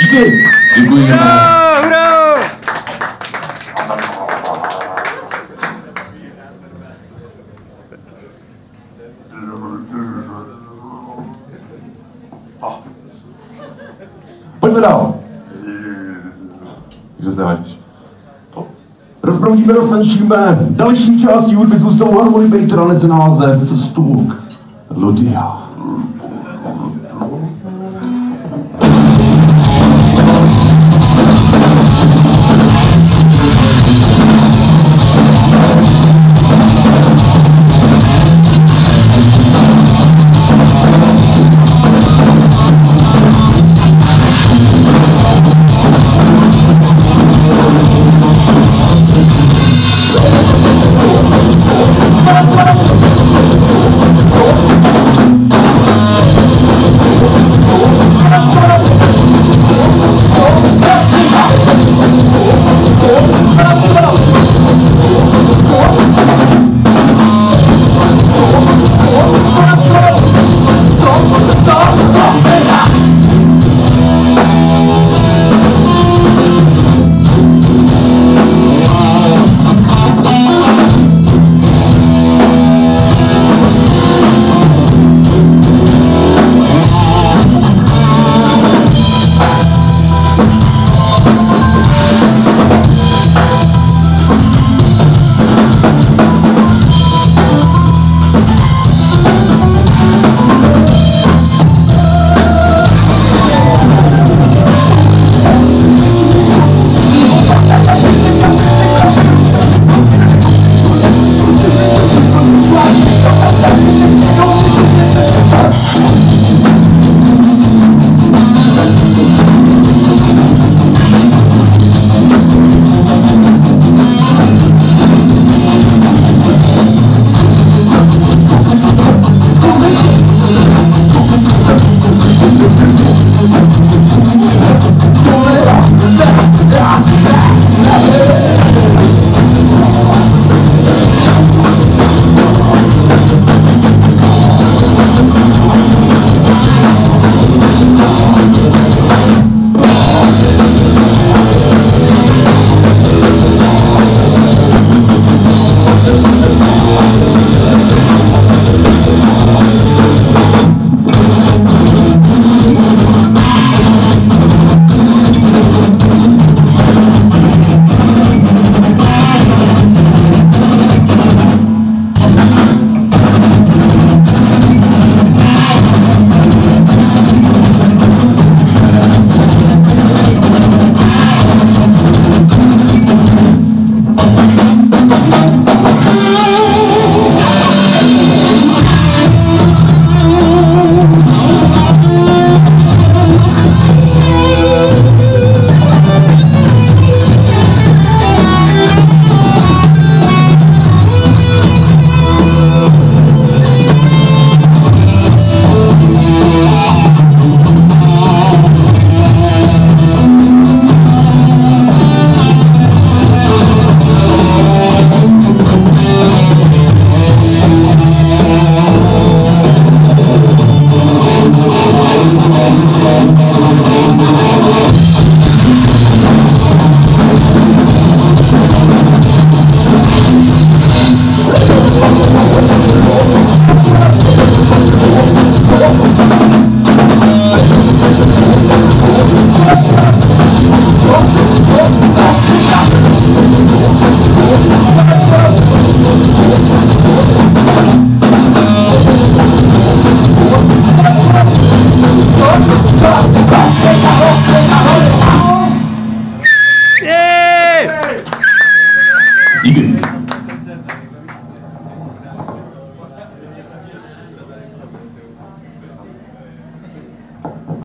Dziękuję. Dziękuję. Brawo, brawo. Bądź brawo. pravdivě tančíme další části hudby s Lustou Harmony Bejtra nese název Stůlk Ludia. You can